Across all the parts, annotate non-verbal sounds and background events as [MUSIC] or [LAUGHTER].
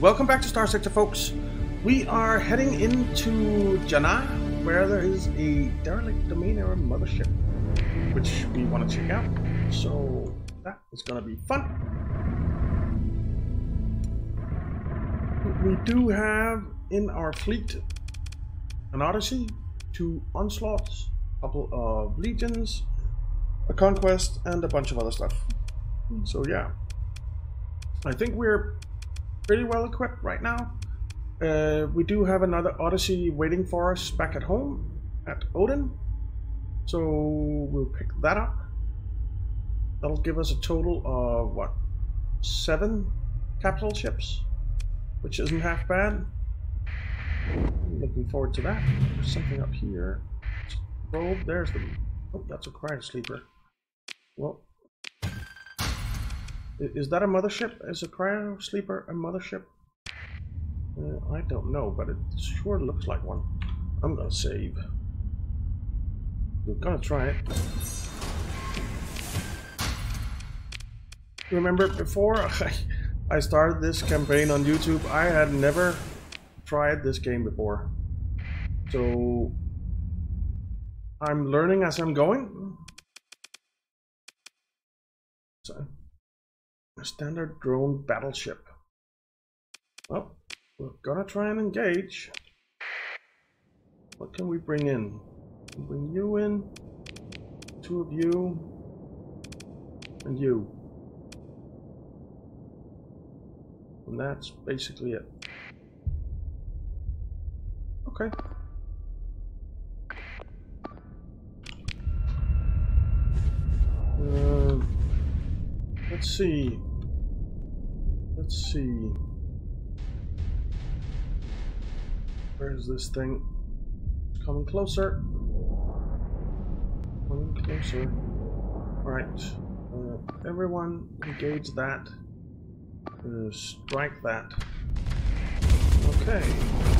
welcome back to Star Sector, folks. We are heading into Jannah, where there is a derelict Domain Era mothership, which we want to check out. So that is going to be fun. We do have in our fleet an Odyssey, two Onslaughts, a couple of Legions, a Conquest, and a bunch of other stuff. Hmm. So yeah, I think we're pretty well equipped right now. Uh, we do have another Odyssey waiting for us back at home at Odin. So we'll pick that up. That'll give us a total of what? Seven capital ships, which isn't half bad. Looking forward to that. There's something up here. Probe, there's the. Oh, that's a cryo sleeper. Well, is that a mothership? Is a cryo sleeper a mothership? Uh, I don't know, but it sure looks like one. I'm gonna save. We're gonna try it. Remember, before I, [LAUGHS] I started this campaign on YouTube, I had never tried this game before. So, I'm learning as I'm going. So, a standard drone battleship. Well, we're gonna try and engage. What can we bring in? Bring you in, two of you, and you. And that's basically it. Okay. Uh, let's see. Let's see. Where's this thing? It's coming closer. Coming closer. Alright. Uh, everyone engage that. Uh, strike that. Okay.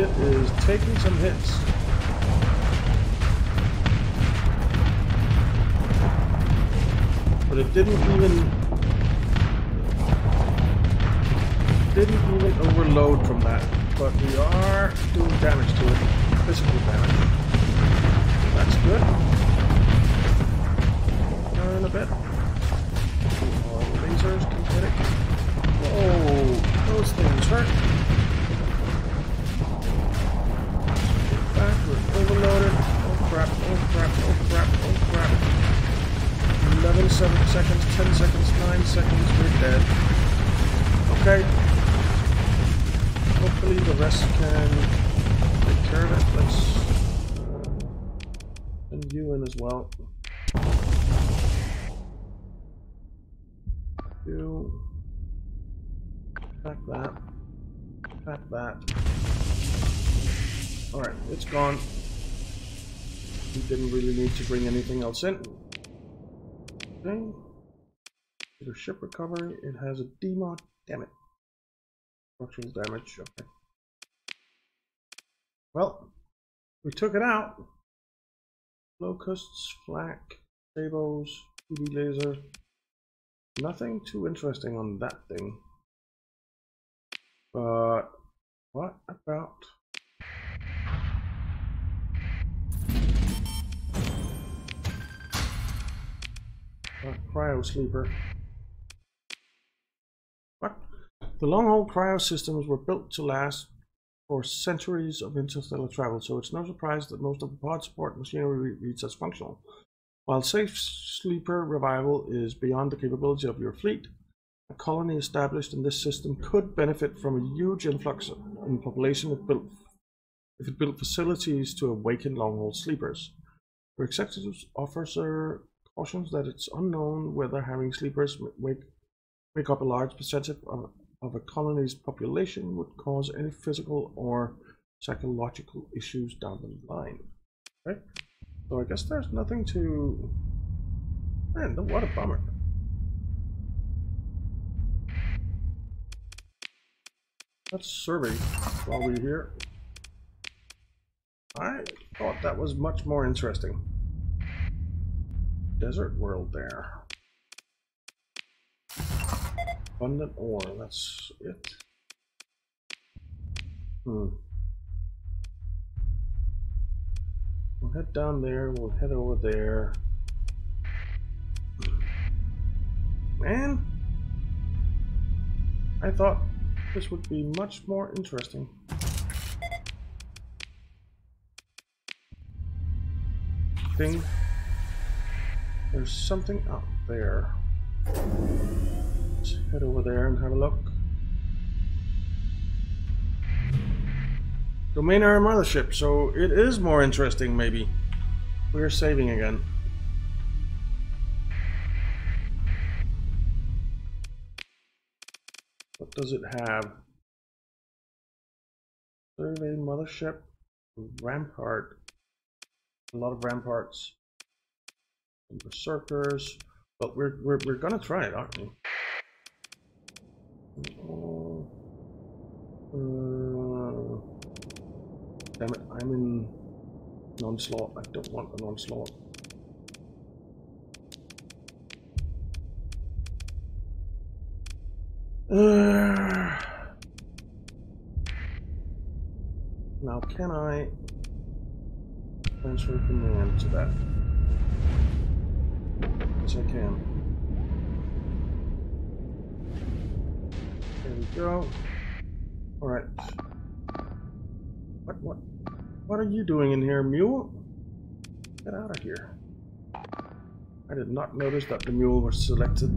It is taking some hits. But it didn't even didn't even overload from that. But we are doing damage to it. Physical damage. That's good. Turn a bit. All lasers it. Whoa, those things hurt. Overloaded. Oh crap, oh crap, oh crap, oh crap. 11 7 seconds, 10 seconds, 9 seconds, we're dead. Okay. Hopefully the rest can take care of it. Let's send you in as well. You. Pack that. Pack that. Alright, it's gone. We didn't really need to bring anything else in. Okay. Your ship recovery, it has a D-mod. Damn it. Structural damage, okay. Well, we took it out. Locusts, flak, Sabots, UV laser. Nothing too interesting on that thing. But what about A cryo sleeper. What? The long-haul cryo systems were built to last for centuries of interstellar travel, so it's no surprise that most of the pod support machinery reads as functional. While safe sleeper revival is beyond the capability of your fleet, a colony established in this system could benefit from a huge influx in population if, built, if it built facilities to awaken long-haul sleepers. Your executive officer cautions that it's unknown whether having sleepers wake, wake up a large percentage of, of a colony's population would cause any physical or psychological issues down the line. So I guess there's nothing to... Man, what a bummer. Let's survey while we're here. I thought that was much more interesting. Desert world there. Abundant ore, that's it. Hmm. We'll head down there, we'll head over there. Man, I thought this would be much more interesting. Thing. There's something out there. Let's head over there and have a look. Domain Era Mothership, so it is more interesting maybe. We're saving again. What does it have? Survey Mothership, Rampart, a lot of Ramparts, Berserkers, but we're, we're, we're gonna try it, aren't we? Uh, Damn it, I'm in non-slot. I don't want an Onslaught. Uh, [SIGHS] now, can I transfer command to that? Yes, I can. There we go. All right. What? What? What are you doing in here, mule? Get out of here. I did not notice that the mule was selected.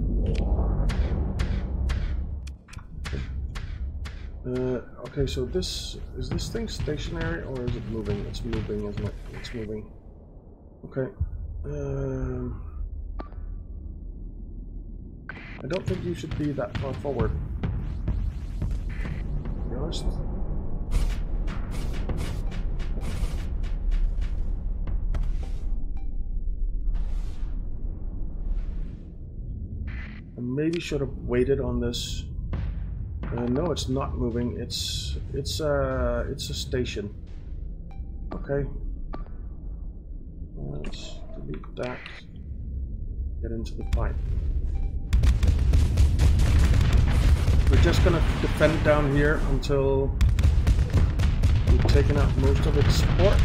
Uh, okay, so this, is this thing stationary or is it moving? It's moving, isn't it? It's moving. Okay. Um, I don't think you should be that far forward. To be honest. I maybe should have waited on this. Uh, no, it's not moving. It's it's uh it's a station. Okay. Let's delete that. Get into the pipe. We're just gonna defend down here until we've taken out most of its support.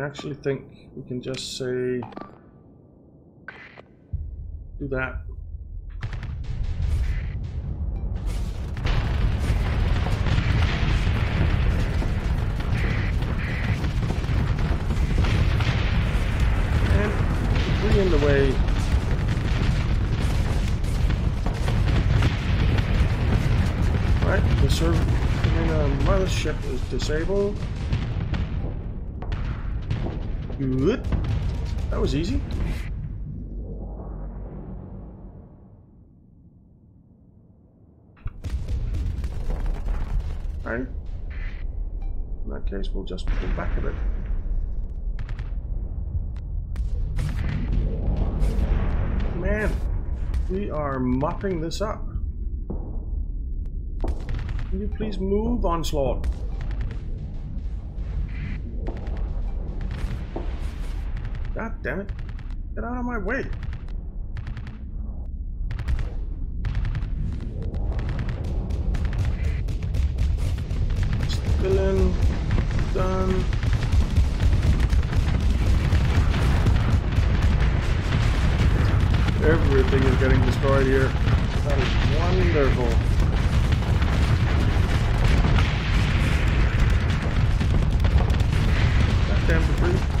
Actually think we can just say do that. And in the way. Uh, mothership is disabled. Good. That was easy. Alright. In that case, we'll just pull back a bit. Man, we are mopping this up. Can you please move, Onslaught? God damn it. Get out of my way. Villain. Done. Everything is getting destroyed here. That is wonderful. Goddamn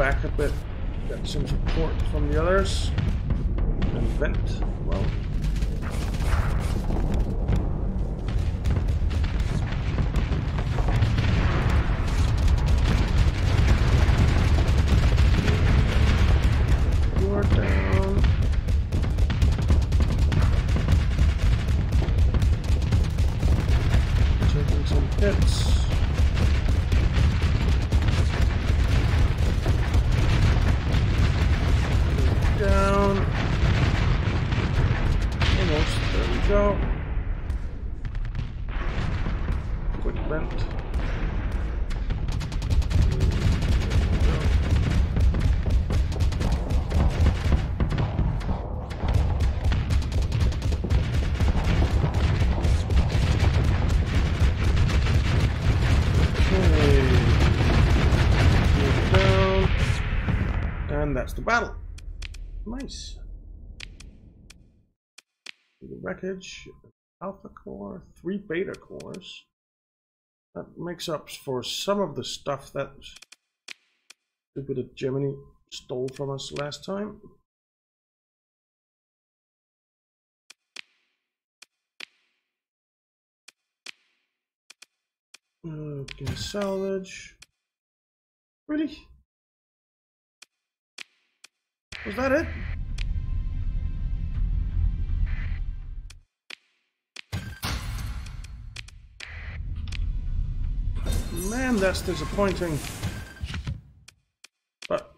back a bit. Get some support from the others. And vent. Well. And that's the battle. Nice. The wreckage, alpha core, three beta cores. That makes up for some of the stuff that stupid Gemini stole from us last time. Okay, salvage. Really? Was that it? Man, that's disappointing. But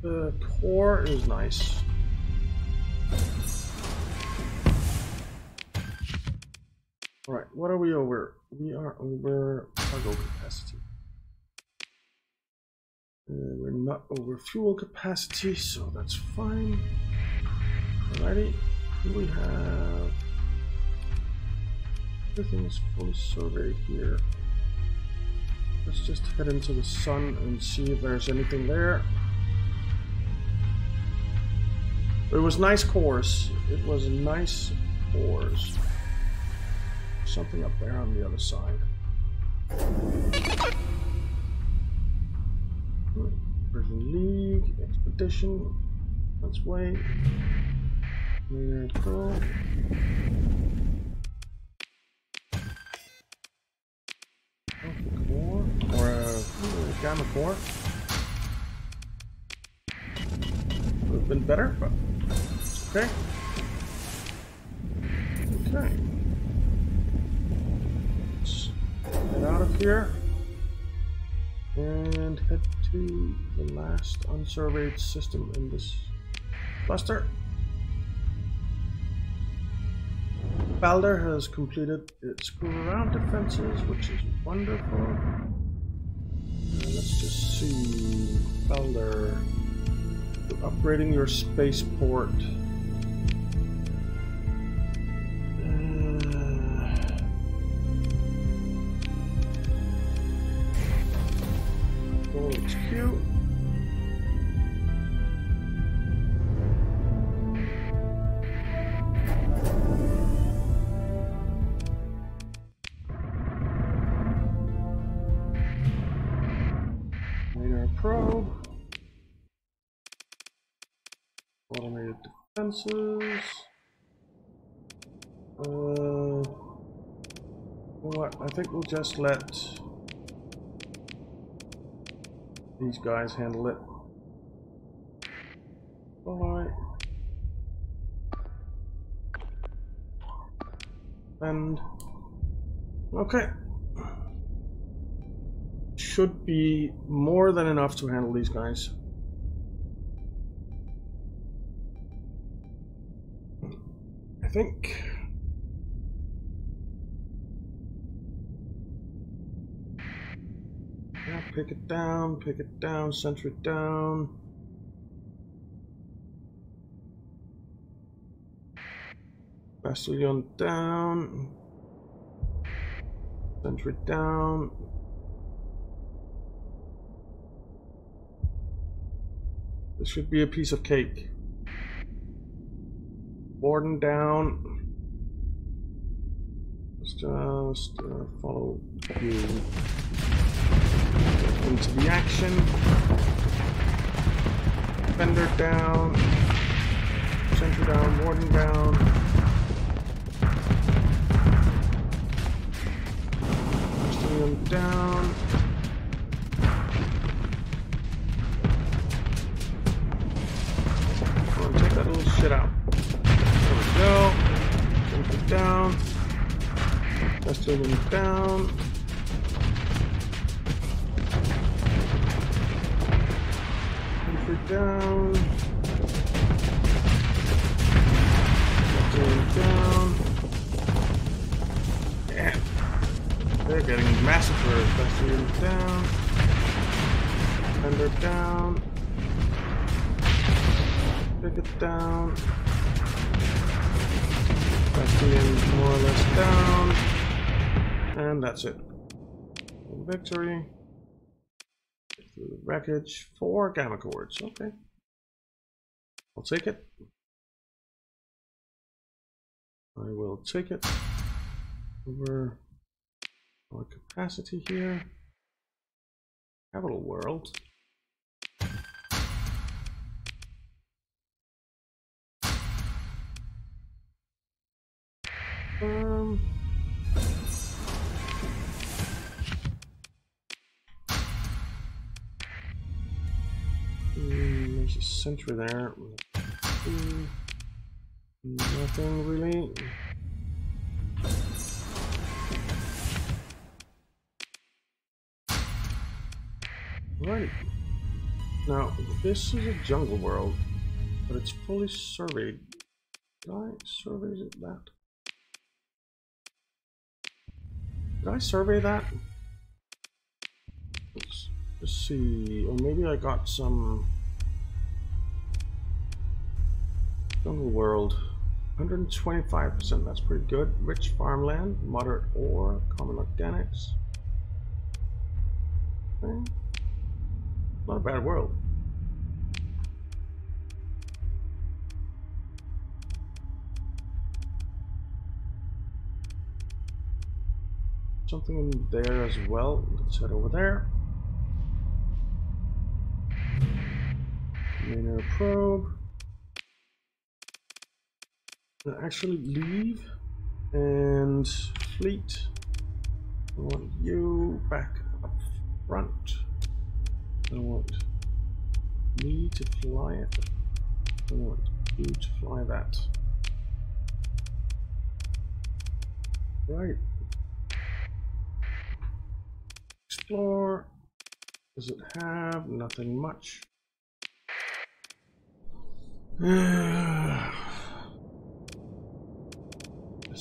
the core is nice. Alright, what are we over? We are over cargo capacity. Uh, we're not over fuel capacity, so that's fine. Alrighty, we have everything is fully surveyed here. Let's just head into the sun and see if there's anything there. It was nice course. It was nice course. Something up there on the other side. There's league, expedition. Let's wait. There we go. Core or a uh, gamma core. Would have been better, but okay. Okay. Let's get out of here and head to the last unsurveyed system in this cluster. Balder has completed its ground defenses, which is wonderful. Uh, let's just see. Balder, upgrading your spaceport. Just let these guys handle it. Alright. And Okay. Should be more than enough to handle these guys. I think. Yeah, Picket down, Picket down, center it down. Bastion down. Center it down. This should be a piece of cake. Warden down. Just, just uh, follow you into the action. Fender down. Sentry down. Warden down. Bastion down. Come take that little shit out. There we go. Sentry down. Bastion down. Down. Bastion more or less down. And that's it. Victory. Wreckage. Four gamma cores. Okay. I'll take it. I will take it over our capacity here. Capital World. Sentry there. Nothing really. Right. Now, this is a jungle world, but it's fully surveyed. Did I survey that? Did I survey that? Let's, let's see. Or maybe I got some jungle world. 125%, that's pretty good. Rich farmland, moderate ore, common organics. Okay. Not a bad world. Something in there as well. Let's head over there. Main probe. Actually leave and fleet. I want you back up front. I want me to fly it. I want you to fly that. Right. Explore. Does it have nothing much? [SIGHS]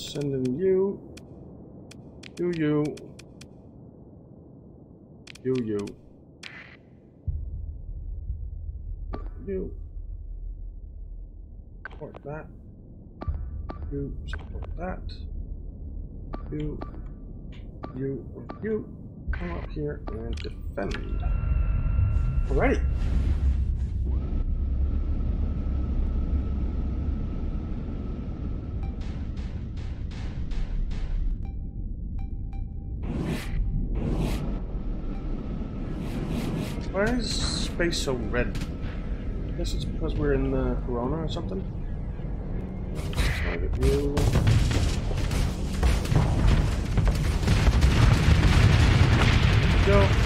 Sending you. You, you. You, you. You. Support that. You support that. You. You. You. Come up here and defend. Alrighty. Why is space so red? I guess it's because we're in the corona or something. Target view. Go.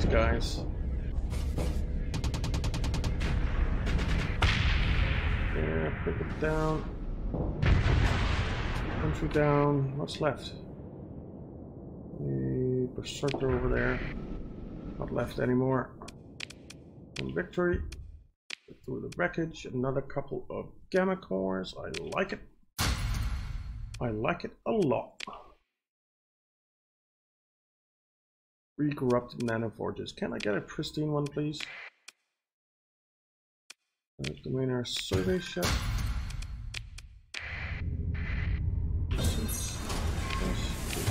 These guys. Yeah, Picket down. Country down. What's left? A berserker over there. Not left anymore. Victory. Through the wreckage. Another couple of gamma cores. I like it. I like it a lot. Recorrupted nanoforges. Can I get a pristine one, please? Uh, Domain Era survey ship.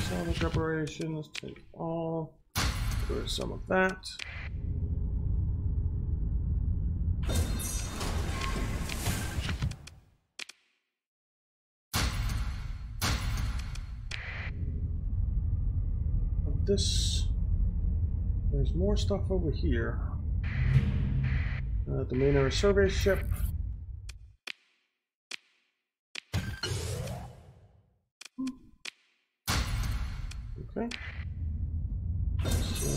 Salvage operations, take all. There's some of that. This there's more stuff over here. Uh, the main survey ship. Okay. So,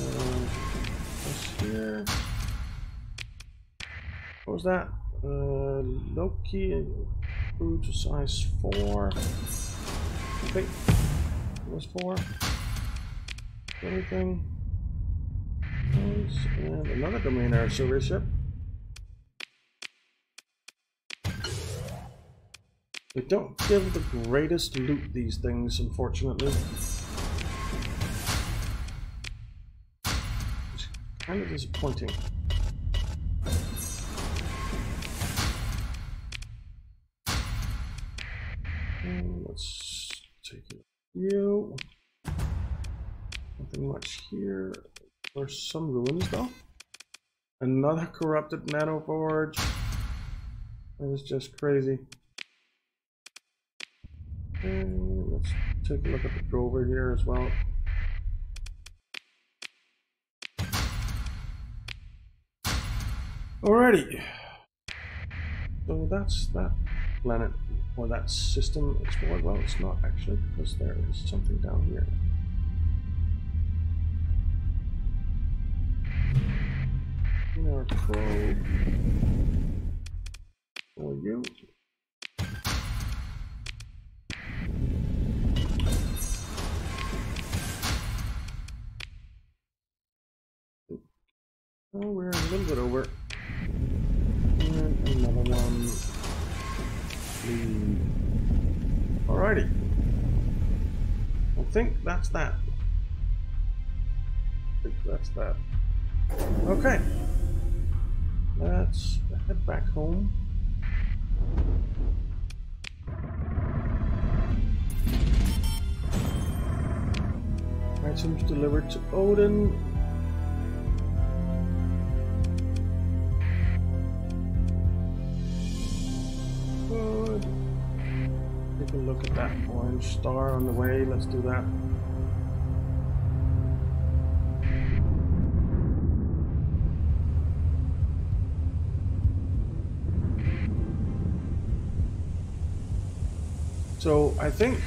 this here. What was that? Uh, Loki grew to size 4. I think it was 4. Anything? And another Domain Era survey ship. They don't give the greatest loot these things, unfortunately. Kind of disappointing. Some ruins though. Another corrupted nanoforge. That is just crazy. And let's take a look at the drover here as well. Alrighty. So that's that planet or that system explored. Well, it's not actually because there is something down here. More probe for you. Oh, we're a little bit over. And another one. Lead. Alrighty. I think that's that. I think that's that. Okay. Let's head back home. Items delivered to Odin. Good. Take a look at that orange star on the way. Let's do that. So I think,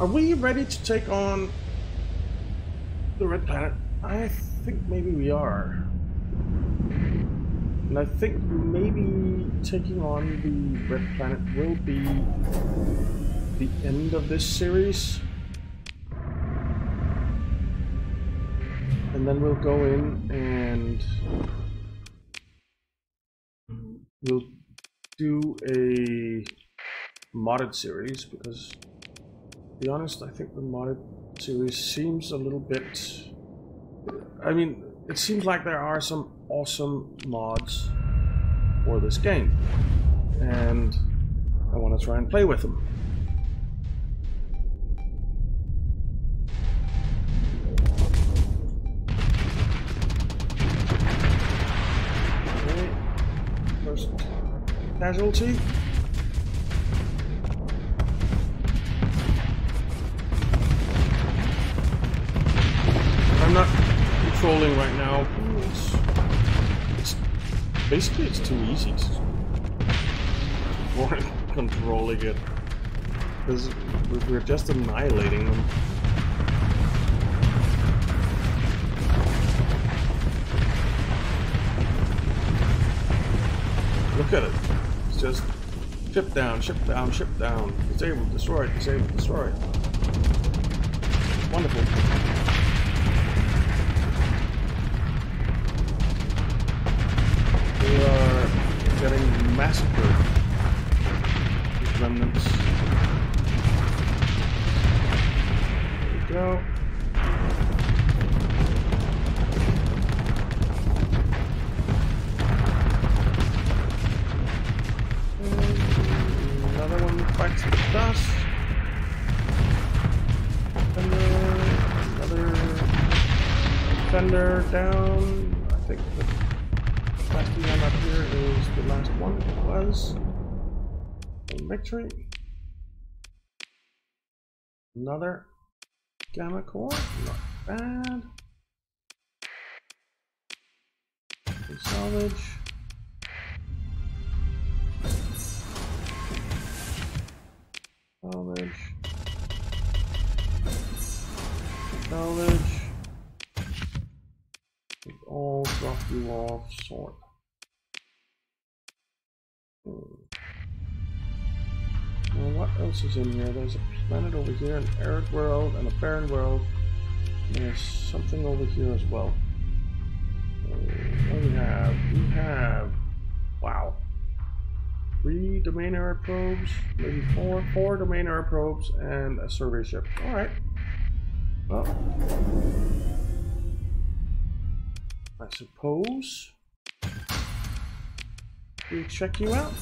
are we ready to take on the Red Planet? I think maybe we are. And I think maybe taking on the Red Planet will be the end of this series. And then we'll go in and we'll do a modded series because, to be honest, I think the modded series seems a little bit... I mean, it seems like there are some awesome mods for this game, and I want to try and play with them. First casualty. Controlling right now. It's, it's basically it's too easy to [LAUGHS] controlling it because we're just annihilating them. Look at it. It's just ship down, ship down, ship down. Disable, destroy, disable, destroy. Wonderful. Massacred. These remnants. A victory. Another gamma core, not bad. Salvage. Salvage. Salvage. They all drop you off sort. Hmm. What else is in here? There's a planet over here, an arid world, and a barren world. And there's something over here as well. What do we have? We have... Wow three Domain Era probes, maybe four, four Domain Era probes, and a survey ship. All right. Well, I suppose we check you out.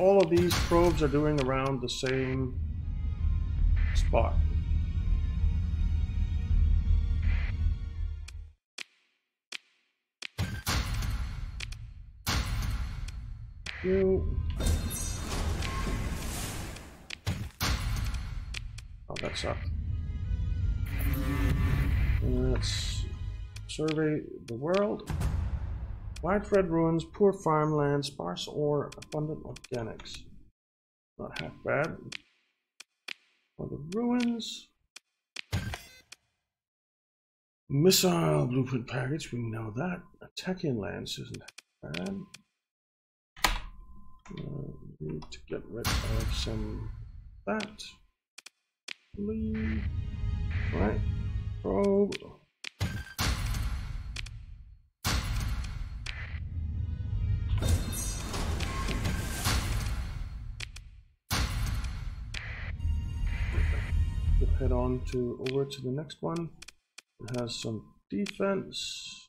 All of these probes are doing around the same spot. you. Oh, that sucked. Let's survey the world. Widespread ruins, poor farmland, sparse ore, abundant organics. Not half bad. For the ruins. Missile blueprint package, we know that. Attacking lands isn't bad. Uh, need to get rid of some that. Leave. Right. Probe. Head on to over to the next one. It has some defense.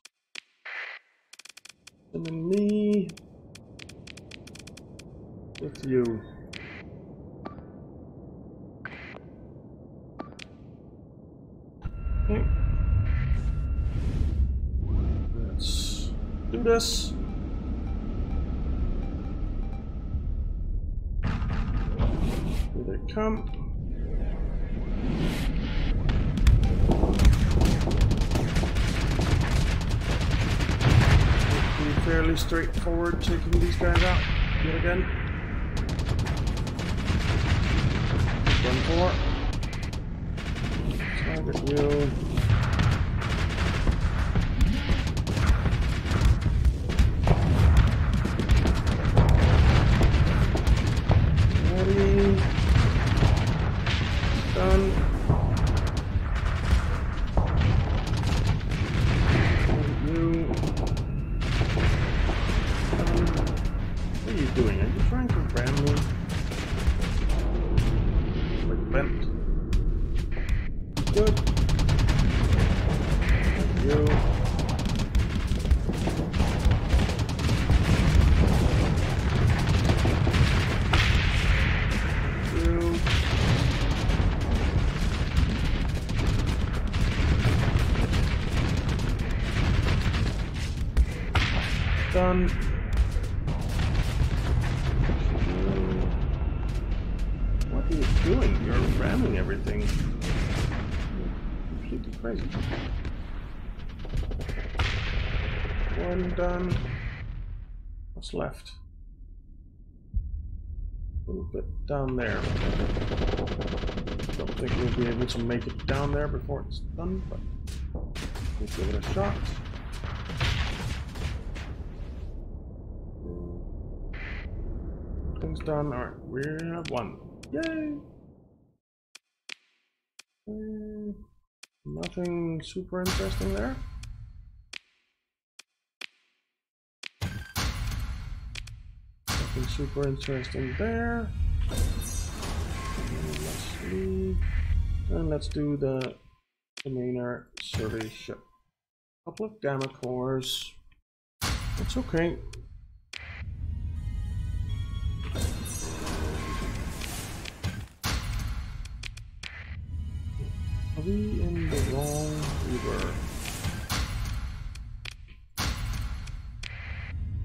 And then me with you. Let's do this. Here they come. Fairly straightforward taking these guys out yet again. One four. Target you. Done. What's left? A little bit down there. Don't think we'll be able to make it down there before it's done, but we'll give it a shot. Things done. Alright, we have one. Yay! Uh, nothing super interesting there. Nothing super interesting there. And let's leave. And let's do the Domain Era survey ship. Couple of gamma cores. That's okay. Are we in the wrong? Were.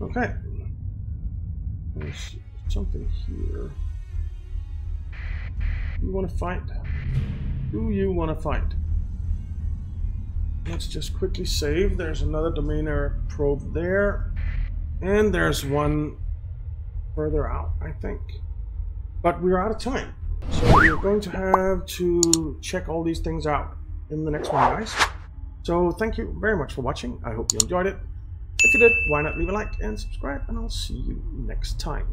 Okay. There's something here. You want to fight? Do you want to fight? Let's just quickly save. There's another Domain Era probe there. And there's one further out, I think. But we're out of time. So we're going to have to check all these things out in the next one, guys. So thank you very much for watching. I hope you enjoyed it. If you did, why not leave a like and subscribe, and I'll see you next time.